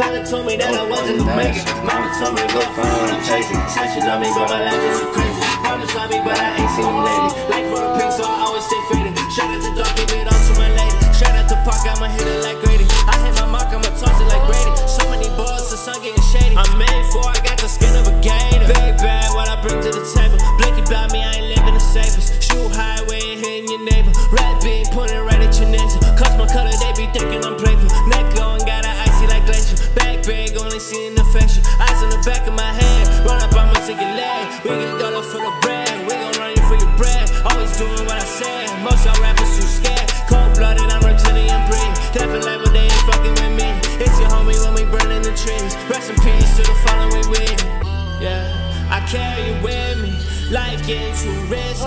Father told me that I wasn't gonna make it. Mama told me to go find what I'm chasing. Said she love me, but my life is too crazy. Promise love me, but I ain't seen them lately. Life for the pink, so I always stay faded. Shout out the dark, give it on to my lady. Shout out the park, I'ma hit it like Grady. I hit my mark, I'ma toss it like Brady. So many balls, the sun getting shady. I'm made for, I got the skin of a gator. Big bad, what I bring to the table. Life getting too risky.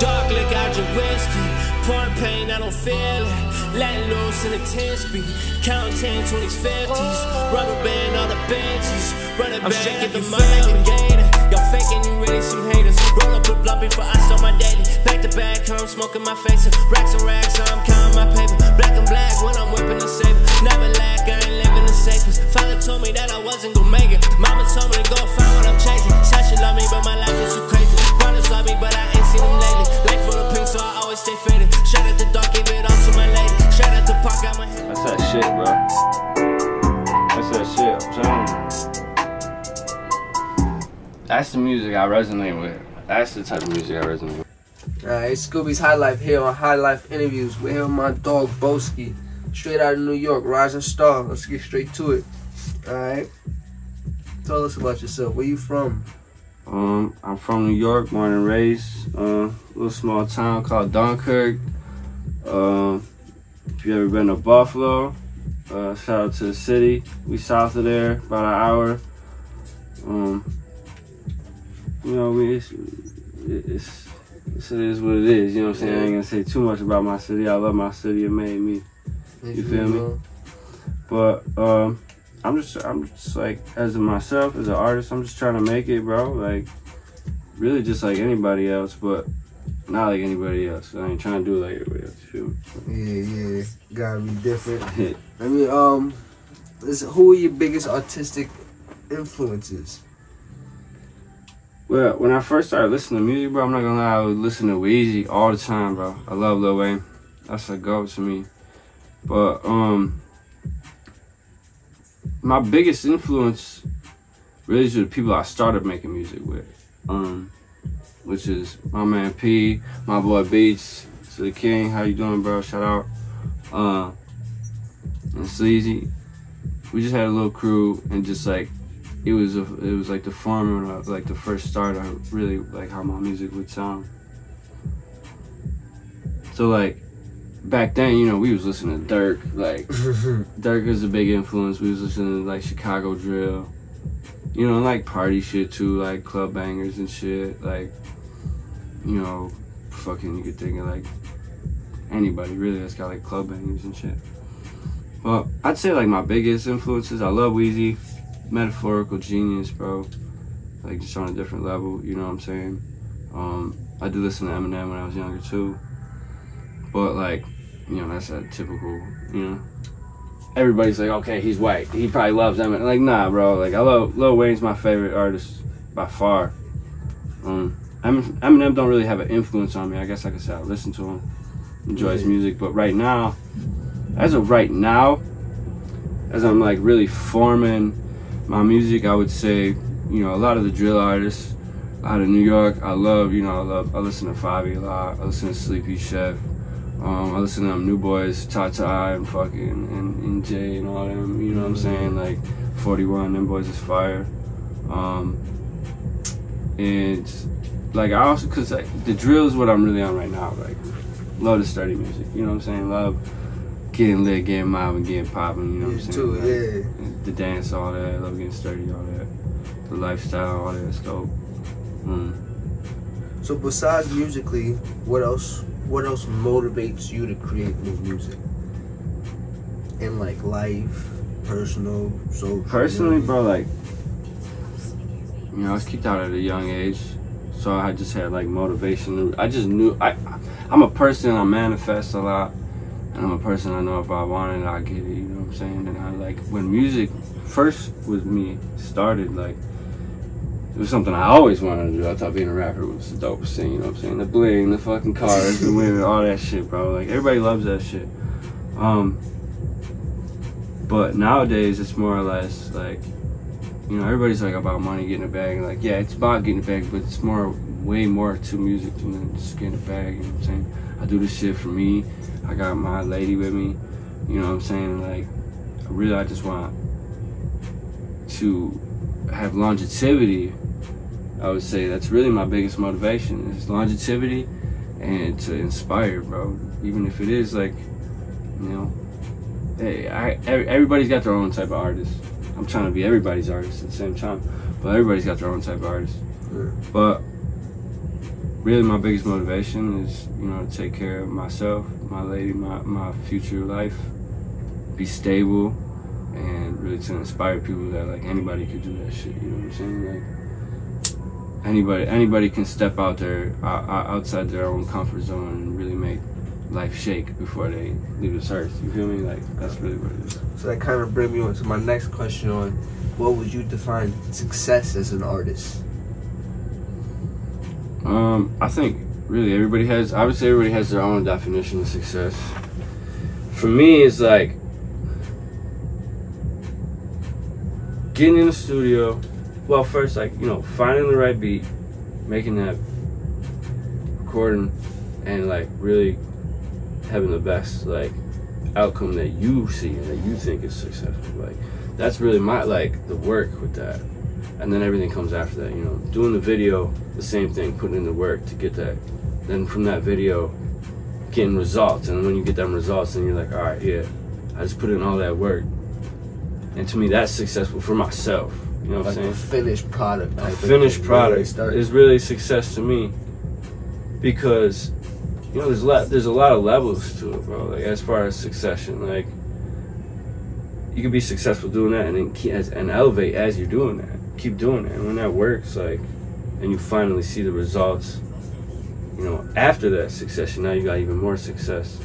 Dark lick out your whiskey. Pouring pain, I don't feel it. Let loose in the 10 speed. Count 10, 20s, 50s. Rubber band on the benches. Run it back, get the money. Gator. Y'all faking, you really some haters. Roll up a blunt before I start my daily. Back to back, I'm smoking my face. Racks and racks, I'm counting my paper. Black and black when I'm whipping the saber. Never lack, I ain't the safest. Father told me that I wasn't gonna make it. Mama told me to go find what I'm chasing. Said she love me, but my life is too crazy. Brothers love me, but I ain't seen them lately. Life for the pink, so I always stay faded. Shout out the dark, give it on to my lady. Shout out the park, I'ma. That's that shit, bro. That's that shit, I'm telling you. That's the music I resonate with. That's the type of music I resonate with. Alright, it's Scooby's High Life here on High Life Interviews. We're here with my dog Boschi, straight out of New York, rising star. Let's get straight to it. Alright. Tell us about yourself. Where you from? Um, I'm from New York, born and raised. Uh, little small town called Dunkirk. Um, if you ever been to Buffalo, uh, shout out to the city. We south of there, about an hour. Um, you know, we it's, it's, it's it is what it is. You know what I'm saying? I ain't gonna say too much about my city. I love my city. It made me. You feel me? But um, I'm just I'm just like as a myself as an artist, I'm just trying to make it, bro. Like really just like anybody else, but not like anybody else. I ain't trying to do it like everybody else. You feel me? Yeah, yeah. Gotta be different. I mean, um, is, who are your biggest artistic influences? Well, when I first started listening to music, bro, I'm not gonna lie, I would listen to Weezy all the time, bro. I love Lil Wayne. That's a go to me. But um my biggest influence really is the people I started making music with. Um which is my man P, my boy Beats, to the King, how you doing, bro? Shout out. Uh and Sleazy. We just had a little crew and just like it was a, it was like the formula, like the first start of really like how my music would sound. So like back then, you know, we was listening to Dirk. Like Dirk was a big influence. We was listening to like Chicago drill, you know, and, like party shit too, like club bangers and shit. Like you know, fucking you could think of like anybody really that's got like club bangers and shit. Well, I'd say like my biggest influences. I love Weezy, metaphorical genius, bro. Like just on a different level. You know what I'm saying? Um, I did listen to Eminem when I was younger too. But like, you know, that's a typical, you know. Everybody's like, okay, he's white. He probably loves Eminem. Like, nah, bro. Like, I love Lil Wayne's my favorite artist by far. Um, Eminem don't really have an influence on me. I guess I could say I listen to him, enjoy his music. But right now, as of right now, as I'm like really forming my music, I would say, you know, a lot of the drill artists out of New York, I love, you know, I love, I listen to Fabi a lot. I listen to Sleepy Chef. Um, I listen to them New Boys, Tata and fucking and, and Jay and all them. You know what I'm saying? Like 41, them boys is fire. Um, and like I also, cause like the drill is what I'm really on right now. Like love the sturdy music. You know what I'm saying? Love getting lit, getting mob, and getting popping. You know what I'm saying? Too, Like, yeah. The dance, all that. Love getting sturdy, all that. The lifestyle, all that stuff. Mm. So besides musically, what else? What else motivates you to create new music? In like life, personal, social. Personally, bro, like, you know, I was kicked out at a young age, so I just had like motivation. I just knew I, I'm a person. I manifest a lot, and I'm a person. I know if I want it, I get it. You know what I'm what I'm saying? And I like when music first with me started, like it was something I always wanted to do. I thought being a rapper was the dopest thing, you know what I'm saying? The bling, the fucking cars, the women, all that shit, bro. Like everybody loves that shit. Um but nowadays it's more or less like you know, everybody's like about money, getting a bag. Like, yeah, it's about getting a bag, but it's more, way more to music than just getting a bag. You know what I'm saying? I do this shit for me. I got my lady with me. You know what I'm saying? Like, really, I just want to have longevity. I would say that's really my biggest motivation is longevity and to inspire, bro. Even if it is like, you know, hey, I, everybody's got their own type of artist. I'm trying to be everybody's artist at the same time, but everybody's got their own type of artist. Yeah. But really, my biggest motivation is, you know, to take care of myself, my lady, my my future life, be stable, and really to inspire people that like anybody could do that shit. You know what I'm saying? Like anybody, anybody can step out there, uh, outside their own comfort zone, and really make life shake before they leave this earth. You feel me? Like that's really what it is. So that kind of brings me on to my next question on what would you define success as an artist? Um, I think really everybody has. I would say everybody has their own definition of success. For me, it's like getting in the studio. Well, first, like you know, finding the right beat, making that recording, and like really having the best like outcome that you see and that you think is successful. Like that's really my like the work with that. And then everything comes after that, you know. Doing the video, the same thing, putting in the work to get that. Then from that video, getting results. And when you get them results, then you're like, all right, yeah, I just put in all that work. And to me, that's successful for myself. You know what like I'm saying? finished product. A finished product is really success to me because you know, there's a lot, there's a lot of levels to it, bro. Like as far as succession, like you can be successful doing that and then keep, and elevate as you're doing that. Keep doing it, and when that works, like, and you finally see the results, you know, after that succession, now you got even more success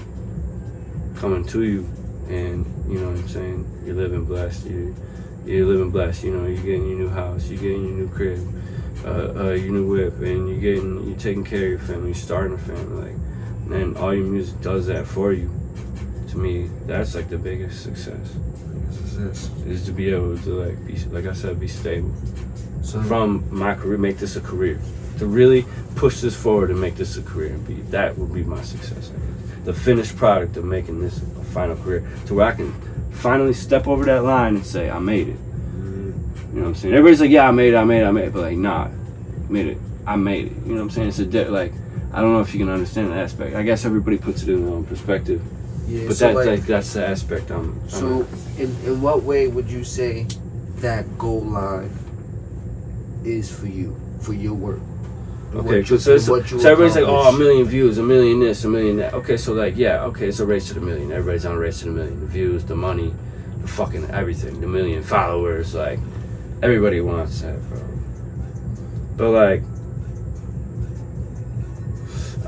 coming to you, and you know what I'm saying. You're living blessed. You you're living blessed. You know, you're getting your new house, you're getting your new crib, uh, uh, your new whip, and you're getting you're taking care of your family, you're starting a family, like and all your music does that for you. To me, that's like the biggest success. Is, is to be able to like be like I said, be stable. So from my career, make this a career. To really push this forward and make this a career and be that would be my success. The finished product of making this a final career, to where I can finally step over that line and say I made it. You know what I'm saying? Everybody's like, yeah, I made it, I made it, I made it, but like, nah, made it, I made it. You know what I'm saying? It's a de- like I don't know if you can understand that aspect. I guess everybody puts it in their own perspective. Yeah, but so that, like, that, that's the aspect I'm. I'm so, in in what way would you say that goal line is for you for your work? Okay, so, so, so everybody's like, oh, a million views, a million this, a million that. Okay, so like, yeah, okay, it's a race to the million. Everybody's on a race to the million. The views, the money, the fucking everything, the million followers. Like, everybody wants that, bro. But like,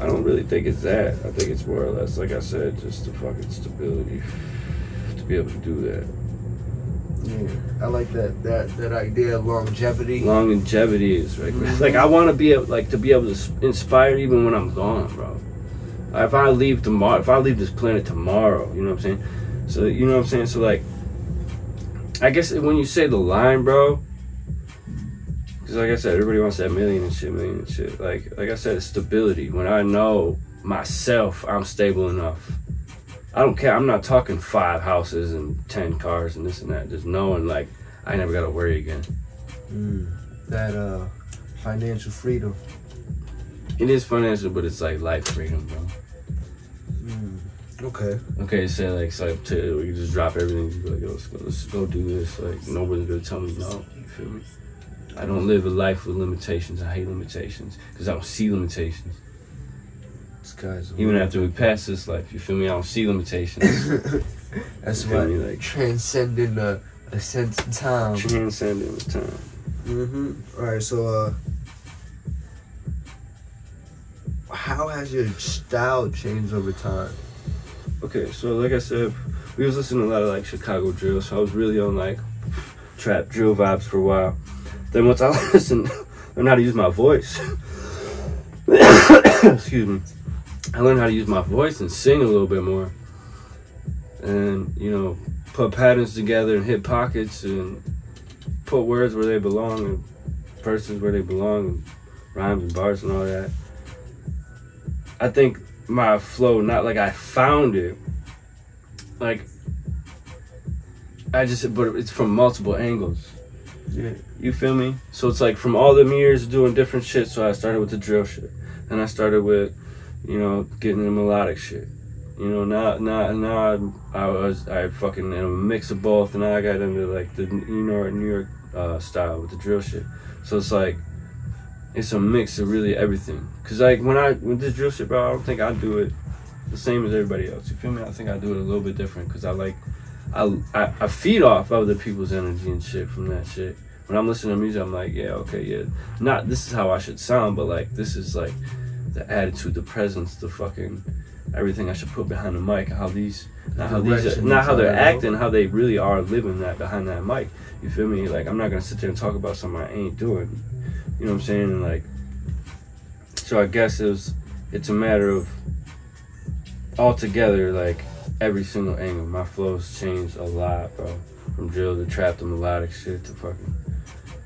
I don't really think it's that. I think it's more or less, like I said, just the fucking stability to be able to do that. Yeah, I like that that that idea of longevity. Longevity is right. Mm-hmm. Like I want to be able, like to be able to inspire even when I'm gone, bro. If I leave tomorrow, if I leave this planet tomorrow, you know what I'm saying? So you know what I'm saying? So like, I guess when you say the line, bro, because like I said, everybody wants that million and shit, million and shit. Like like I said, it's stability. When I know myself, I'm stable enough. I don't care. I'm not talking five houses and ten cars and this and that. Just knowing like I never gotta worry again. Mm, that uh, financial freedom. It is financial, but it's like life freedom, bro. Mm, okay. Okay, so like so to we just drop everything. Just be like, let's go, let's go do this. Like nobody's gonna tell me no. You feel me? I don't live a life with limitations. I hate limitations because I don't see limitations. Guys Even after we pass this life, you feel me? I don't see limitations. That's why me? like transcending a, a sense of time. Transcending time. Mm-hmm. All right, so uh, how has your style changed over time? Okay, so like I said, we was listening to a lot of like Chicago drill, so I was really on like trap drill vibes for a while. Then once I listened, learned how to use my voice. Excuse me. I learned how to use my voice and sing a little bit more, and you know, put patterns together and hit pockets and put words where they belong and verses where they belong and rhymes and bars and all that. I think my flow, not like I found it, like I just, but it's from multiple angles. Yeah. You feel me? So it's like from all the years doing different shit. So I started with the drill shit, and I started with, you know, getting the melodic shit. You know, now now now I, I was I fucking in a mix of both, and I got into like the New York New York uh, style with the drill shit. So it's like it's a mix of really everything. Cause like when I with this drill shit, bro, I don't think I do it the same as everybody else. You feel me? I think I do it a little bit different. Cause I like I I, I feed off other people's energy and shit from that shit. When I'm listening to music, I'm like, yeah, okay, yeah. Not this is how I should sound, but like this is like the attitude, the presence, the fucking everything I should put behind the mic. How these, not how these, Direction not how they're acting, how they really are living that behind that mic. You feel me? Like I'm not gonna sit there and talk about something I ain't doing. You know what I'm saying? And like, so I guess it was, it's a matter of altogether like every single angle. My flows changed a lot, bro. From drill to trap to melodic shit to fucking,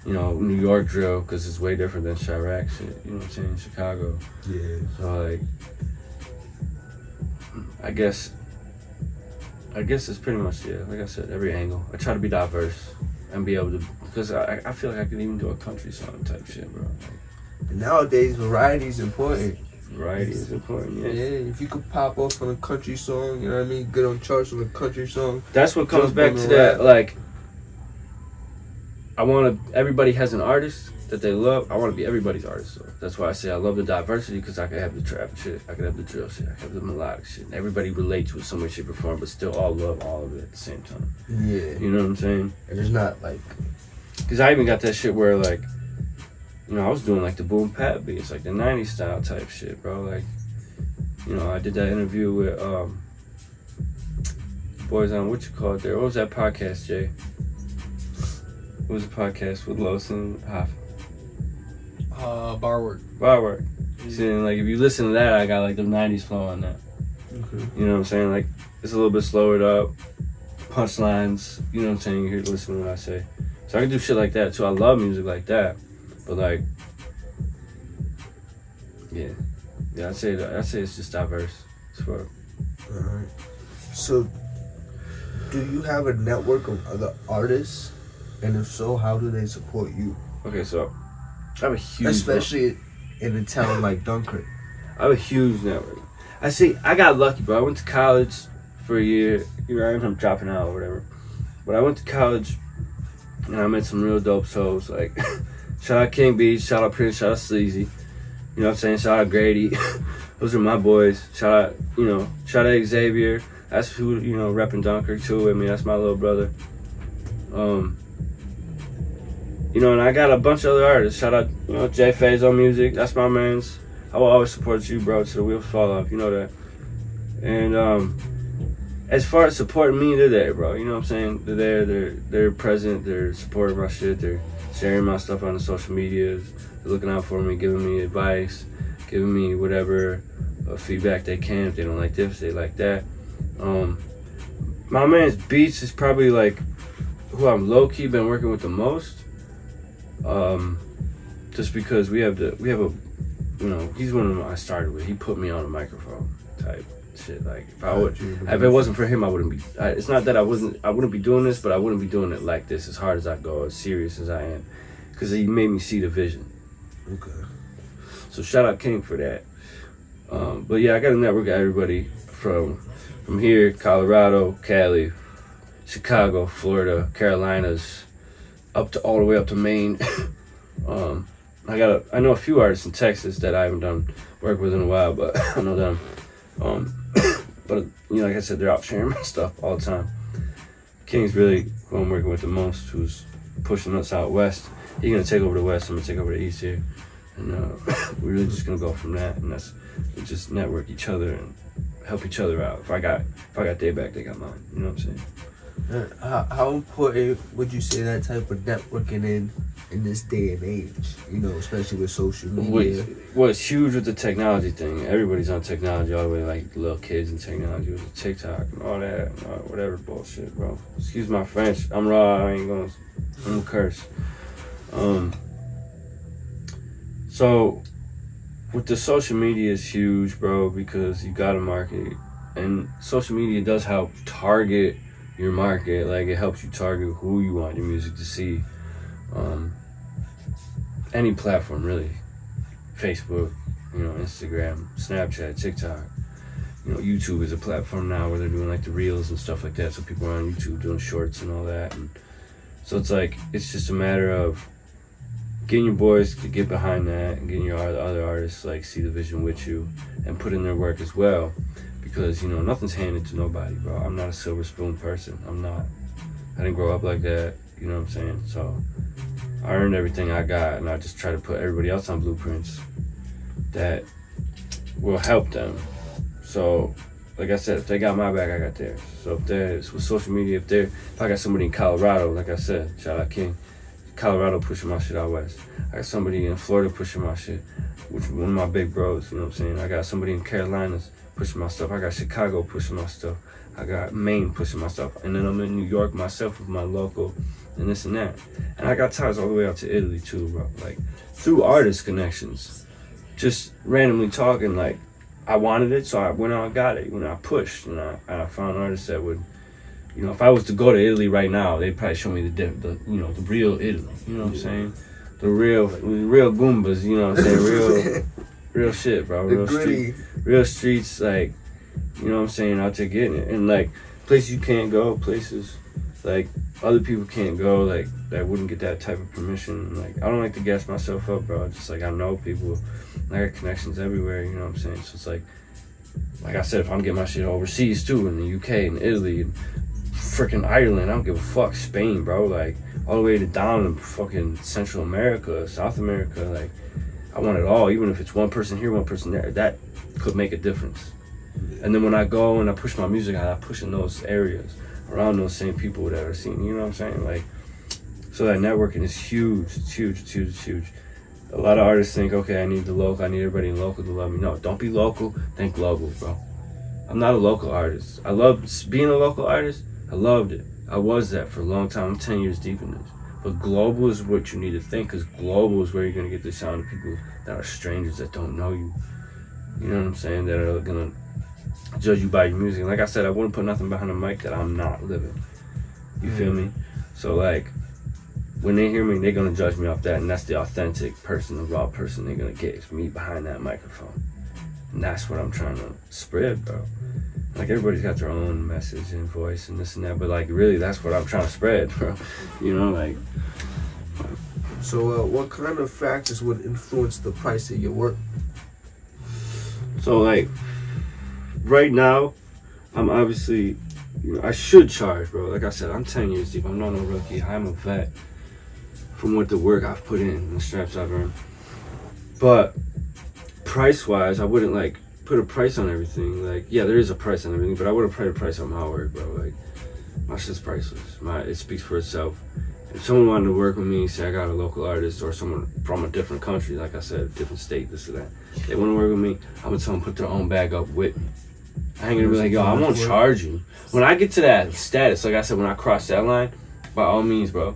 you know, New York drill because it's way different than Chiraq shit. You know what I'm saying? Chicago. Yeah. So like, I guess, I guess it's pretty much yeah. Like I said, every angle. I try to be diverse and be able to because I, I feel like I could even do a country song type shit, bro. Like, Nowadays, variety is important. variety is important. Yeah. Yeah. if you could pop off on a country song, you know what I mean? Get on charts on a country song. That's what comes back to that. Like, I want to. Everybody has an artist that they love. I want to be everybody's artist. So that's why I say I love the diversity because I can have the trap shit, I can have the drill shit, I can have the melodic shit. And everybody relates with it some way, shape, or form, but still all love all of it at the same time. Yeah. You know what I'm saying? And it's not like Because I even got that shit where like, you know, I was doing like the boom bap beats, like the '90s style type shit, bro. Like, you know, I did that interview with um, boys on what you call it there. What was that podcast, Jay? It was a podcast with Los and Hoff. Uh, bar work. Bar work. Seeing like if you listen to that, I got like the '90s flow on that. okay. You know what I'm saying? Like it's a little bit slower up, punchlines. You know what I'm saying? You hear listen to what I say. So I can do shit like that too. I love music like that, but like, yeah, yeah. I say that. I say it's just diverse. As fuck. Alright. So, do you have a network of other artists? And if so, how do they support you? Okay, so I have a huge, Especially in a town like Dunkirk. I have a huge network. I see. I got lucky, bro. I went to college for a year. You know, I'm dropping out or whatever. But I went to college and I met some real dope souls. Like, shout out King Beach, shout out Prince, shout out Sleazy. You know what I'm saying? Shout out Grady. Those are my boys. Shout out, you know, shout out Xavier. That's who, you know, repping Dunkirk too with me. That's my little brother. Um, you know, and I got a bunch of other artists. Shout out, you know, Jay Faze on music. That's my man's. I will always support you, bro, the wheels fall off. You know that. And um, as far as supporting me, they're there, bro. You know what I'm saying? They're there. They're they're present. They're supporting my shit. They're sharing my stuff on the social medias. They're looking out for me, giving me advice, giving me whatever uh, feedback they can. If they don't like this, they like that. Um, my man's Beats is probably like who I'm low key been working with the most. Um, just because we have the we have a you know he's one of them I started with. He put me on a microphone type shit. Like if I would if it wasn't for him, I wouldn't be. I, it's not that I wasn't. I wouldn't be doing this, but I wouldn't be doing it like this, as hard as I go, as serious as I am, because he made me see the vision. Okay. So shout out King for that. Um, but yeah, I got a network of everybody from from here, Colorado, Cali, Chicago, Florida, Carolinas, up to all the way up to Maine. um, I got a, I know a few artists in Texas that I haven't done work with in a while, but I know them. Um, but you know, like I said, they're out sharing my stuff all the time. King's really who I'm working with the most, who's pushing us out west. He's gonna take over the west. I'm gonna take over the east here, and uh, we're really just gonna go from that. And that's just network each other and help each other out. If I got if I got their back, they got mine. You know what I'm saying? How, how important would you say that type of networking in in this day and age? You know, especially with social media. What, what's huge with the technology thing? Everybody's on technology all the way, like little kids and technology with TikTok and all that, and all, whatever bullshit, bro. Excuse my French. I'm raw. I ain't gonna. I'm curse. Um. So, with the social media is huge, bro, because you gotta market, and social media does help target your market. Like it helps you target who you want your music to see. Um, any platform really. Facebook, you know, Instagram, Snapchat, TikTok. You know, YouTube is a platform now where they're doing like the reels and stuff like that. So people are on YouTube doing shorts and all that. And so it's like it's just a matter of getting your boys to get behind that and getting your other artists like see the vision with you and put in their work as well. Because you know nothing's handed to nobody, bro. I'm not a silver spoon person. I'm not. I didn't grow up like that. You know what I'm saying? So I earned everything I got, and I just try to put everybody else on blueprints that will help them. So, like I said, if they got my back, I got theirs. So if there's with social media, if they're if I got somebody in Colorado, like I said, shout out King, Colorado pushing my shit out west. I got somebody in Florida pushing my shit, which one of my big bros. You know what I'm saying? I got somebody in Carolinas pushing my stuff. I got Chicago pushing my stuff. I got Maine pushing my stuff, and then I'm in New York myself with my local and this and that. And I got ties all the way out to Italy too, bro. Like through artist connections, just randomly talking. Like I wanted it, so I went out and got it. You know, I pushed, and I, and I found artists that would, you know, if I was to go to Italy right now, they'd probably show me the, the you know, the real Italy. You know what I'm saying? The real, the real Goombas. You know what I'm saying? Real, real shit, bro. Real street, real streets. Like, you know what I'm saying? Out there getting it, and like places you can't go, places like other people can't go, like that wouldn't get that type of permission. Like I don't like to gas myself up, bro. Just like I know people, I got connections everywhere. You know what I'm saying? So it's like, like I said, if I'm getting my shit overseas too, in the UK and Italy and freaking Ireland, I don't give a fuck. Spain, bro, like all the way to down in fucking Central America, South America, like I want it all. Even if it's one person here, one person there, that could make a difference. And then when I go and I push my music out, I push in those areas around those same people that are seeing. You know what I'm saying? Like, so that networking is huge. It's huge. It's huge. It's huge. A lot of artists think, okay, I need the local. I need everybody in local to love me. No, don't be local. Think global, bro. I'm not a local artist. I love being a local artist. I loved it. I was that for a long time. I'm 10 years deep in this. But global is what you need to think, because global is where you're gonna get the sound of people that are strangers that don't know you. You know what I'm saying? That are gonna judge you by your music. Like I said, I wouldn't put nothing behind the mic that I'm not living. You feel me? So like, when they hear me, they're gonna judge me off that, and that's the authentic person, the raw person they're gonna get. Me behind that microphone, and that's what I'm trying to spread, bro. Like everybody's got their own message and voice and this and that, but like really, that's what I'm trying to spread, bro. You know, like So, uh, what kind of factors would influence the price of your work? So like right now, I'm obviously I should charge, bro. Like I said, I'm ten years deep. I'm not no rookie. I'm a vet from what the work I've put in and the straps I've earned. But price wise, I wouldn't like put a price on everything. Like, yeah, there is a price on everything, but I wouldn't put a price on my work, bro. Like my shit's priceless. My it speaks for itself. If someone wanted to work with me, say I got a local artist or someone from a different country, like I said, different state, this or that, they want to work with me, I'm gonna tell them put their own bag up with me. I ain't gonna be like, yo, I won't charge you. When I get to that status, like I said, when I cross that line, by all means, bro,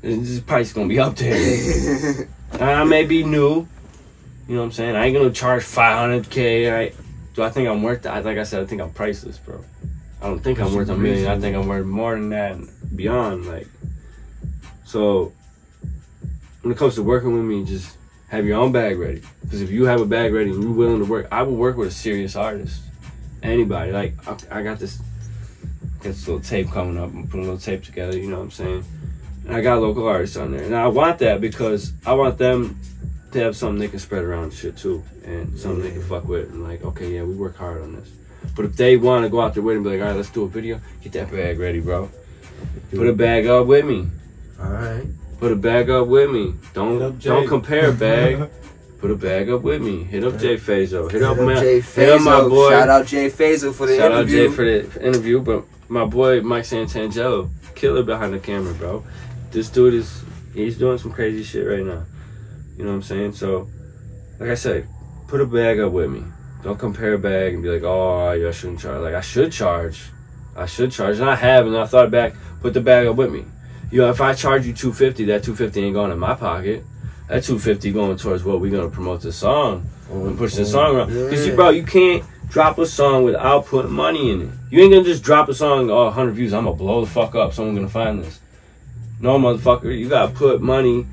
this price gonna be up there. I may be new, you know what I'm saying? I ain't gonna charge 500k. Right? Do I think I'm worth that? Like I said, I think I'm priceless, bro. I don't think I'm worth a million. I think I'm worth more than that and beyond. Like, so when it comes to working with me, just have your own bag ready. Because if you have a bag ready and you're willing to work, I will work with a serious artist. Anybody. Like, I, I got this, got this little tape coming up. I'm putting a little tape together, you know what I'm saying? And I got local artists on there. And I want that because I want them to have something they can spread around and shit too. And something they can fuck with. And like, okay, yeah, we work hard on this. But if they want to go out their way and be like, all right, let's do a video, get that bag ready, bro. Put a bag up with me. All right. Put a bag up with me. Don't up don't compare bag. Put a bag up with me. Hit up Jay Fazo. Hit, up, Hit up man. Jay Hit up my boy. Shout out Jay Fazo for the interview. Shout out. Jay for the interview, but my boy Mike Santangelo, killer behind the camera, bro. This dude is he's doing some crazy shit right now. You know what I'm saying? So, like I said, put a bag up with me. Don't compare a bag and be like, oh, yeah, I shouldn't charge. Like I should charge, I should charge, and I have, and I thought back, put the bag up with me. You know, if I charge you 250, that 250 ain't going in my pocket. That 250 going towards what we're gonna promote the song and push the oh, song around. Cause you, Yeah. bro, you can't drop a song without putting money in it. You ain't gonna just drop a song, oh, 100 views, I'm gonna blow the fuck up. Someone gonna find this. No, motherfucker, you gotta put money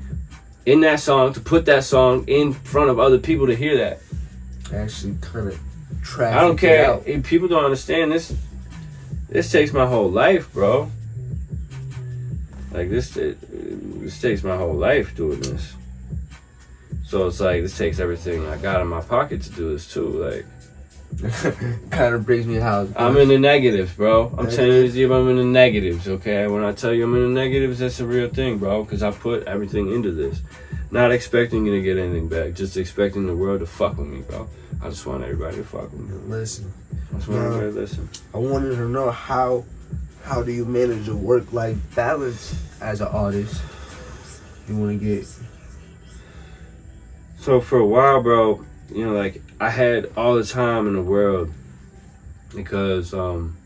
in that song to put that song in front of other people to hear that. Actually, kind of trash. I don't care if people don't understand this. This takes my whole life, bro. Like this, it, this takes my whole life doing this. So it's like this takes everything I got in my pocket to do this too. Like kind of brings me how I'm in the negatives, bro. I'm telling you, I'm in the negatives. Okay, when I tell you I'm in the negatives, that's a real thing, bro. Because I put everything into this, not expecting you to get anything back, just expecting the world to fuck with me, bro. I just want everybody to fuck with me. Listen, I just want everybody to listen. I wanted to know how how do you manage a work life balance as an artist? You want to get So for a while, bro, you know, like I had all the time in the world because um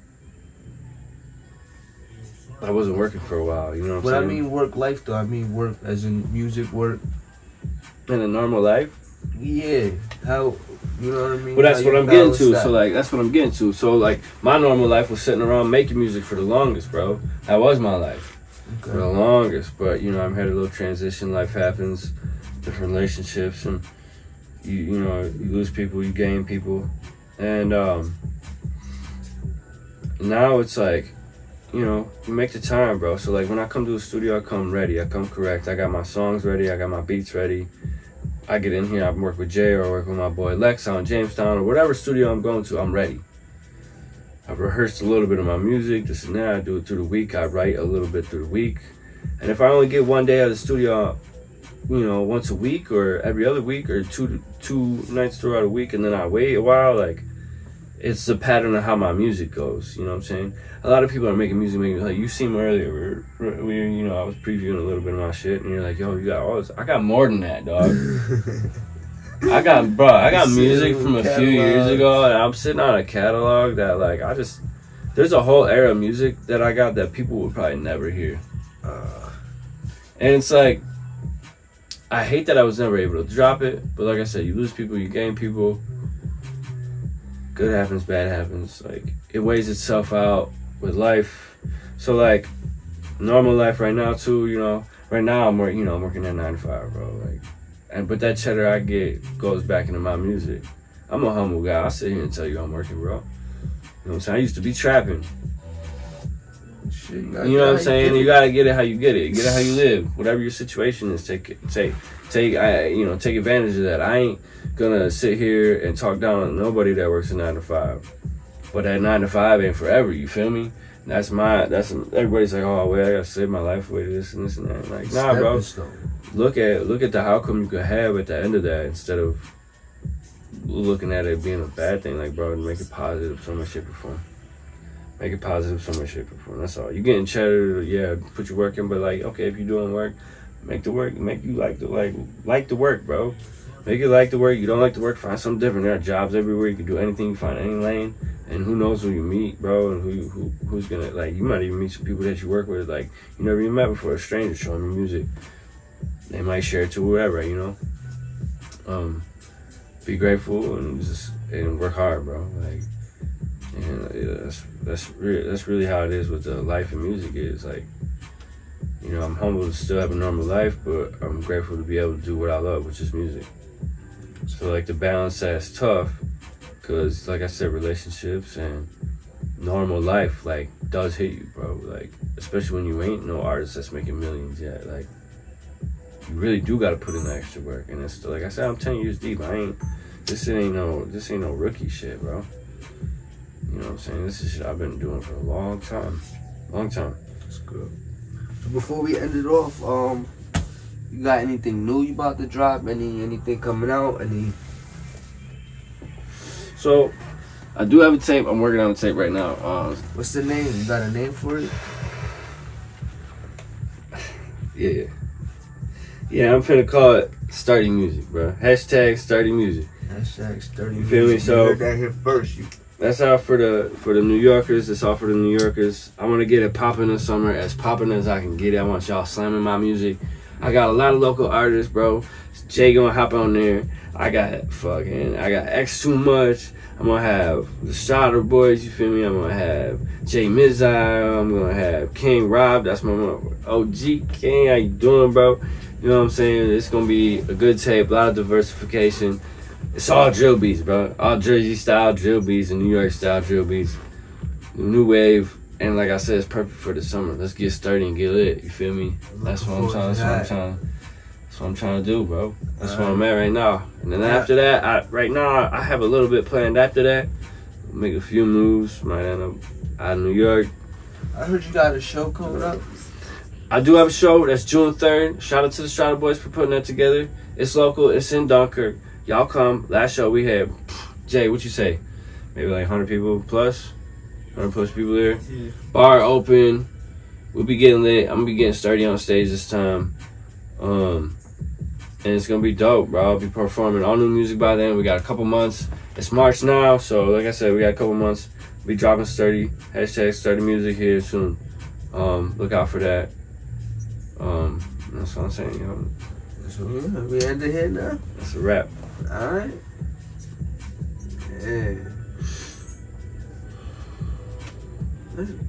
I wasn't working for a while. You know what What I mean work life though, I mean work as in music work. in a normal life. Yeah, how you know what I mean? Well, that's How what I'm getting to. that? So like, that's what I'm getting to. So like, my normal life was sitting around making music for the longest, bro. That was my life for the longest. But you know, I'm had a little transition. Life happens, different relationships, and you you know, you lose people, you gain people, and um, now it's like, you know, you make the time, bro. So like, when I come to the studio, I come ready. I come correct. I got my songs ready. I got my beats ready. I get in here, I work with Jay or work with my boy Lex on Jamestown or whatever studio I'm going to, I'm ready. I've rehearsed a little bit of my music, this and that. I do it through the week. I write a little bit through the week. And if I only get one day out of the studio, you know, once a week or every other week or two two nights throughout a week and then I wait a while, like it's the pattern of how my music goes. You know what I'm saying? A lot of people are making music, making like you seen earlier. We, we, you know, I was previewing a little bit of my shit, and you're like, "Yo, you got all this." I got more than that, dog. I got, bro, I got music from a few years ago, and I'm sitting on a catalog that, like, I just, there's a whole era of music that I got that people would probably never hear. Uh, And it's like, I hate that I was never able to drop it, but like I said, you lose people, you gain people. Good happens, bad happens. Like, it weighs itself out with life. So, like, normal life right now, too, you know, right now I'm working, you know, I'm working at 9 to 5, bro. Like, and but that cheddar I get goes back into my music. I'm a humble guy. I'll sit here and tell you I'm working, bro. You know what I'm saying? I used to be trapping. Shit, You know what I'm saying? You gotta get it how you get it. Get it how you live. Whatever your situation is, take it. Take take. I you know take advantage of that. I ain't gonna sit here and talk down on nobody that works a nine to five. But that nine to five ain't forever. You feel me? That's my. That's everybody's like, oh well, I gotta save my life away this and this and that. Like, nah, bro. Look at look at the outcome you could have at the end of that instead of looking at it being a bad thing. Like, bro, make it positive, so much shit or form. Make it positive, some way, shape, or form. That's all. You getting cheddar, yeah, put your work in, but like, okay, if you're doing work, make the work, make you like the like like the work, bro. Make it like the work. You don't like the work, find something different. There are jobs everywhere. You can do anything. You find any lane, and who knows who you meet, bro, and who you, who who's gonna like. You might even meet some people that you work with, like you never even met before. A stranger showing you music. They might share it to whoever, you know. Um, be grateful and just and work hard, bro. Like, and yeah, that's that's re- that's really how it is with the life and music is like. You know, I'm humble to still have a normal life, but I'm grateful to be able to do what I love, which is music. So like the balance that's tough, cause like I said, relationships and normal life like does hit you, bro. Like especially when you ain't no artist that's making millions yet. Like you really do got to put in the extra work, and it's like I said, I'm ten years deep. I ain't this ain't no this ain't no rookie shit, bro. You know what I'm saying? This is shit I've been doing for a long time, long time. That's good. So before we end it off, um, You got anything new you about to drop? Any anything coming out? Any So, I do have a tape. I'm working on a tape right now. Uh, what's the name? You got a name for it? yeah, yeah. I'm finna call it starting music, bro. Hashtag starting music. Hashtag sturdy. You feel me? Music. So- heard that here first. You That's all for the for the New Yorkers. That's all for the New Yorkers. I want to get it popping this summer, as popping as I can get it. I want y'all slamming my music. I got a lot of local artists, bro. Jay gonna hop on there. I got fucking, I got X too much. I'm gonna have the Shotter Boys. You feel me? I'm gonna have Jay Mizai. I'm gonna have King Rob. That's my mother- OG King. How you doing, bro? You know what I'm saying? It's gonna be a good tape. A lot of diversification. It's all drill beats, bro. All Jersey style drill beats and New York style drill beats. New wave. And like I said, it's perfect for the summer. Let's get started and get lit. You feel me? That's what I'm trying. That's to what I'm trying. That's what I'm trying to do, bro. That's where I'm at right now. And then after that, I, right now I have a little bit planned. After that, make a few moves. Might end up out of New York. I heard you got a show coming up. I do have a show that's June 3rd. Shout out to the Strata Boys for putting that together. It's local. It's in Dunkirk. Y'all come. Last show we had Jay. What you say? Maybe like 100 people plus. 100 plus people there. Yeah. Bar open. We'll be getting lit. I'm gonna be getting sturdy on stage this time. Um, and it's gonna be dope, bro. I'll be performing all new music by then. We got a couple months. It's March now, so like I said, we got a couple months. Be dropping sturdy hashtag sturdy music here soon. Um, look out for that. Um, that's what I'm saying, yo. Yeah, we end it here now. That's a wrap. All right. Yeah. Let's-